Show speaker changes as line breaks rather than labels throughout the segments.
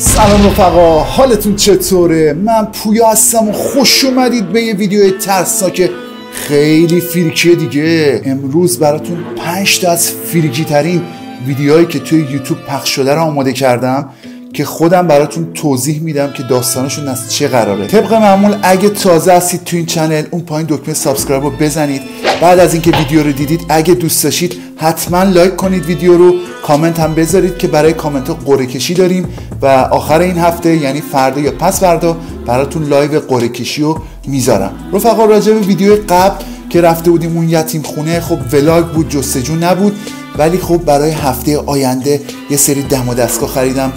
سلام رفقا حالتون چطوره؟ من پویا هستم و خوش اومدید به یه ویدیو ترسناک خیلی freaky ه دیگه. امروز براتون 5 تا از freaky ترین ویدیوهایی که توی یوتیوب پخش شده رو آماده کردم. که خودم براتون توضیح میدم که داستانشون از چه قراره. طبق معمول اگه تازه هستید تو این channel اون پایین دکمه subscribe رو بزنید. بعد از اینکه ویدیو رو دیدید اگه دوست داشتید حتما لایک کنید ویدیو رو. کامنت هم بذارید که برای کامنت قرعه کشی داریم. و آخر این هفته یعنی فردا یا پس فردا براتون live قرعه کشی رو می‌ذارم. رفقا راجع به ویدیو قبل که رفته بودیم اون یتیم خونه خب vlog بود جستجو نبود. ولی خب برای هفته آینده یه سری دم و دستگاه خریدم.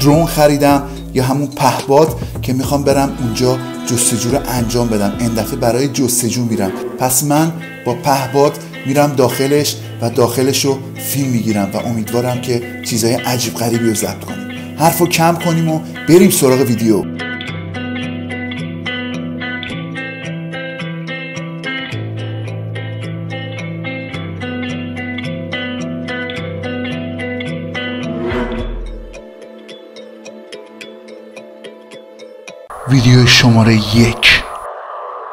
drone خریدم یا همون پهپاد که می‌خوام برم اونجا جستجو رو انجام بدم. این دفعه برای جستجو میرم. پس من با پهباد میرم داخلش و داخلش رو فیلم می‌گیرم و امیدوارم که چیزهای عجیب غریبی رو ضبط کنیم. حرف رو کم کنیم و بریم سراغ ویدیو. ویدیو شماره یک.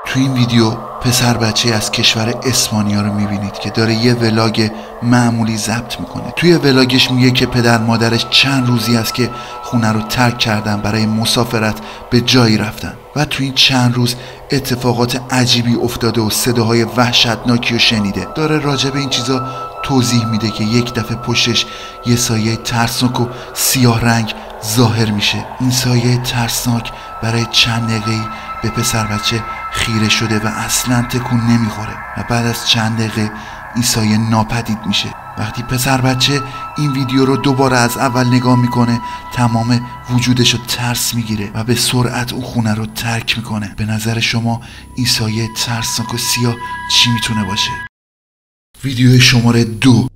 تو این ویدیو پسر بچه از کشور اسپانیا رو می‌بینید که داره یه ولاگ معمولی ضبط می‌کنه. توی ولاگش میگه که پدر مادرش چند روزی است که خونه رو ترک کردن برای مسافرت به جایی رفتن. و تو این چند روز اتفاقات عجیبی افتاده و صداهای وحشتناکی رو شنیده. داره راجع به این چیزا توضیح میده که یک دفعه پشتش یه سایه ترسناک و سیاه رنگ ظاهر میشه. این سایه ترسناک برای چند دقیقه به پسر بچه خیره شده و اصلا تکون نمی‌خوره. و بعد از چند دقیقه این سایه ناپدید میشه. وقتی پسر بچه این ویدیو رو دوباره از اول نگاه می‌کنه تمام وجودش رو ترس می‌گیره و به سرعت اون خونه رو ترک می‌کنه. به نظر شما این سایه ترسناک و سیاه چی می‌تونه باشه؟ ویدیو شماره دو.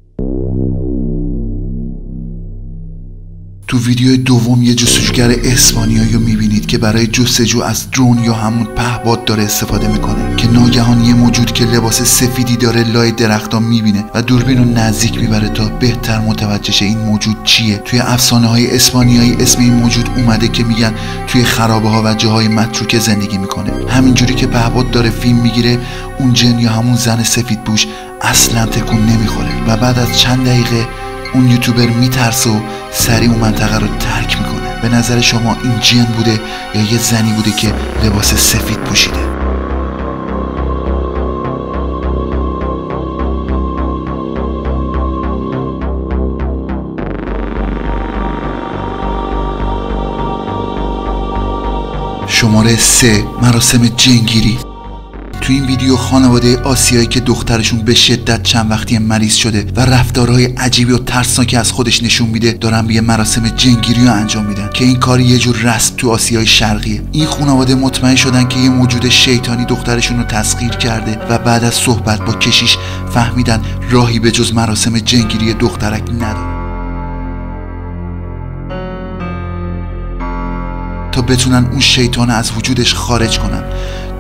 تو ویدیو دوم یه جستجوگر اسپانیایی رو می‌بینید که برای جستجو از درون یا همون پهباد داره استفاده می‌کنه که ناگهان یه موجود که لباس سفیدی داره لای درختان می‌بینه و دوربین رو نزدیک می‌بره تا بهتر متوجه این موجود چیه. توی افسانه های اسپانیایی اسم این موجود اومده که میگن توی خرابه ها و جاهای متروکه زندگی می‌کنه. همینجوری که پهباد داره فیلم می‌گیره اون جن یا همون زن سفید بوش اصلا تکون نمی‌خوره. و بعد از چند دقیقه اون یوتیوبر میترسه و سریع اون منطقه رو ترک می‌کنه. به نظر شما این جن بوده یا یه زنی بوده که لباس سفید پوشیده؟ شماره سه مراسم جنگیری. تو این ویدیو خانواده آسیایی که دخترشون به شدت چند وقتی مریض شده و رفتارهای عجیبی و ترسناکی از خودش نشون میده دارن به مراسم جنگیری رو انجام میدن که این کار یه جور رسم تو آسیای شرقیه. این خانواده مطمئن شدن که یه موجود شیطانی دخترشون رو تسخیر کرده و بعد از صحبت با کشیش فهمیدن راهی به جز مراسم جنگیری دخترک نداره. تا بتونن اون شیطان از وجودش خارج کنن.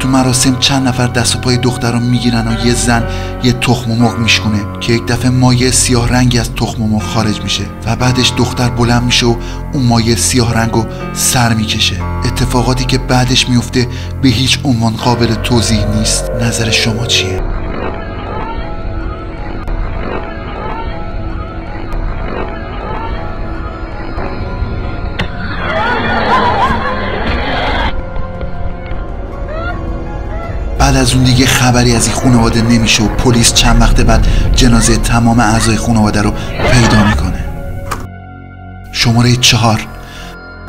تو مراسم چند نفر دست و پای دختر رو می‌گیرن و یه زن یه تخم مرغ میشکونه که یک دفعه مایه سیاه رنگی از تخم مرغ خارج میشه و بعدش دختر بلند میشه و اون مایه سیاه رنگ رو سر می‌کشه اتفاقاتی که بعدش میفته به هیچ عنوان قابل توضیح نیست نظر شما چیه؟ بعد از اون دیگه خبری از این خانواده نمیشه و پلیس چند وقت بعد جنازه تمام اعضای خانواده رو پیدا می‌کنه. شماره چهار.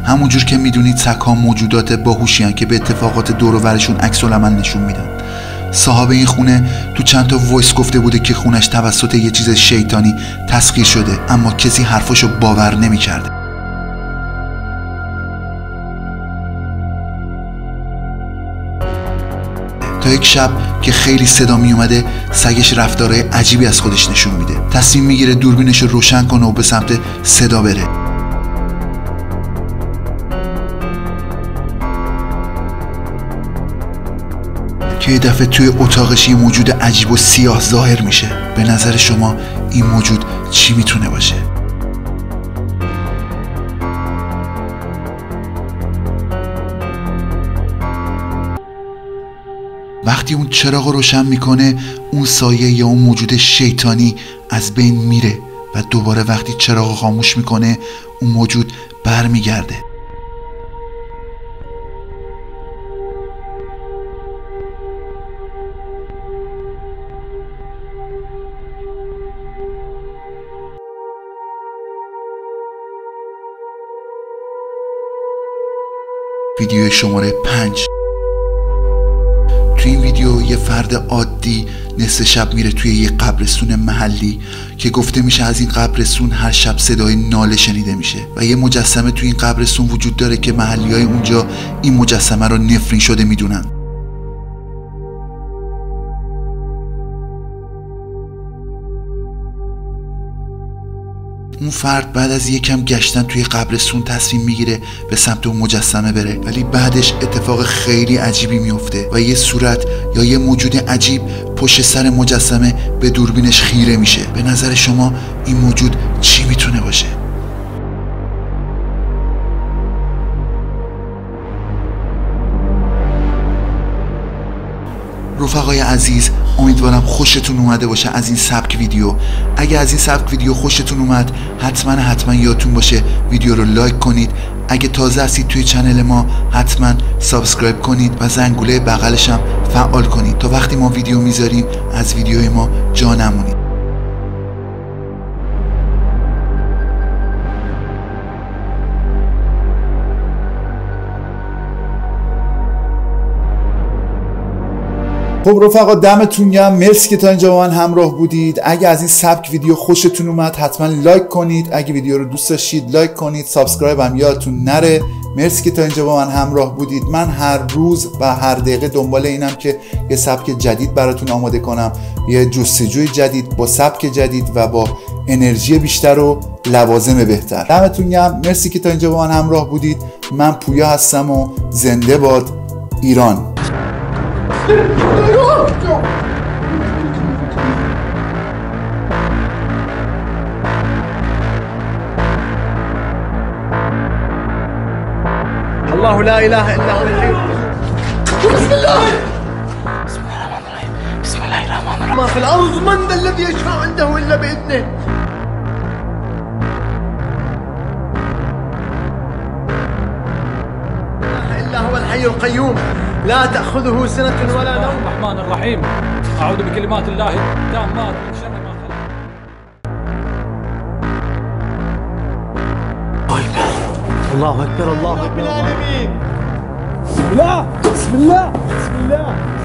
همونجور که می‌دونید سگها موجودات باهوشی که به اتفاقات دور و برشون عکس نشون میدن. صاحب این خونه تو چند تا وایس گفته بوده که خونش توسط یه چیز شیطانی تسخیر شده اما کسی حرفاشو باور نمی‌کرده. یک شب که خیلی صدا می اومده سگش رفتارهای عجیبی از خودش نشون میده. تصمیم می‌گیره دوربینش رو روشن کنه و به سمت صدا بره. که یه دفعه توی اتاقش یه موجود عجیب و سیاه ظاهر میشه. به نظر شما این موجود چی می‌تونه باشه؟ وقتی اون چراغ رو روشن می‌کنه اون سایه یا اون موجود شیطانی از بین میره و دوباره وقتی چراغ خاموش می‌کنه اون موجود برمیگرده. ویدیو شماره پنج. توی این ویدیو یه فرد عادی نصف شب میره توی یه قبرستون محلی که گفته میشه از این قبرستون هر شب صدای ناله شنیده میشه و یه مجسمه توی این قبرستون وجود داره که محلی های اونجا این مجسمه رو نفرین شده می‌دونن. اون فرد بعد از یکم گشتن توی قبرستون تصمیم می‌گیره به سمت اون مجسمه بره. ولی بعدش اتفاق خیلی عجیبی میفته و یه صورت یا یه موجود عجیب پشت سر مجسمه به دوربینش خیره میشه. به نظر شما این موجود چی می‌تونه باشه؟ رفقای عزیز امیدوارم خوشتون اومده باشه از این سبک ویدیو. اگه از این سبک ویدیو خوشتون اومد حتما حتما یادتون باشه ویدیو رو لایک کنید. اگه تازه هستید توی channel ما حتما subscribe کنید و زنگوله بغلش هم فعال کنید. تا وقتی ما ویدیو می‌ذاریم از ویدیوی ما جا خب رفقا دمتون گرم. مرسی که تا اینجا با من همراه بودید. اگه از این سبک ویدیو خوشتون اومد حتما لایک کنید. اگه ویدیو رو دوست داشتید لایک کنید. subscribe هم یادتون نره. مرسی که تا اینجا با من همراه بودید. من هر روز و هر دقیقه دنبال اینم که یه سبک جدید براتون آماده کنم. یه جستجوی جدید با سبک جدید و با انرژی بیشتر و لوازم بهتر. دمتون گرم. مرسی که تا اینجا با من همراه بودید. من پویا هستم و زنده باد ایران.
الله لا إله إلا هو. الحي بسم الله.
بسم الله الرحمن الرحيم
ما في الأرض من ذا الذي يشفع عنده إلا بإذنه. إلا هو الحي القيوم. لا تأخذه سنة ولا نوم.
الرحمن الرحيم. أعوذ بكلمات الله التامات. من شر
الله أكبر الله أكبر. العالمين.
بسم الله بسم الله بسم الله.